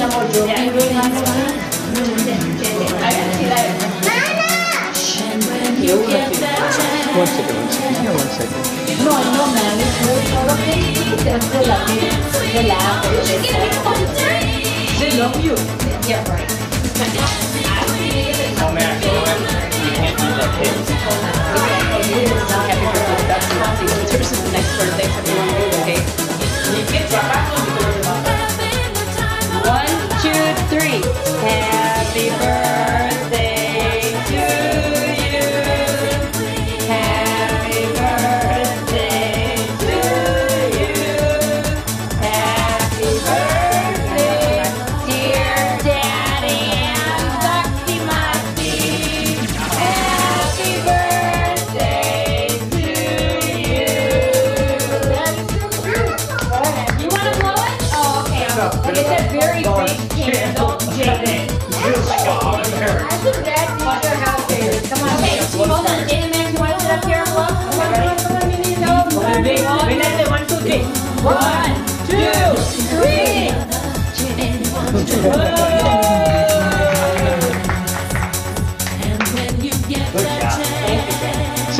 One second, one second. Yeah, one second. No, no, man. They love you. Yeah, right. Oh man, you can't do that,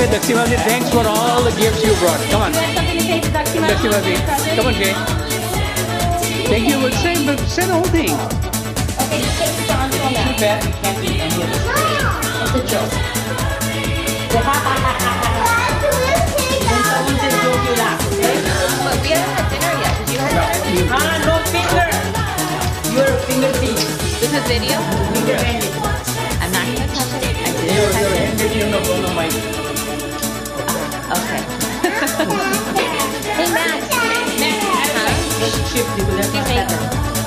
say Daksha Masi, thanks for all the gifts you brought. Come on. Daksha Masi. Come on, Jay. Thank you. Say, say the whole thing. Okay, just take the song from that. Too bad you can't do any of this. It's a joke. When someone says you laugh, okay? But we haven't had dinner yet. Did you have dinner? Ah, no finger! Your finger thief. This is video? Finger ending. I'm not gonna touch it. I didn't Your, touch your it. finger, you know, go no mic. Okay. hey, Matt. Matt, huh? Shift because that's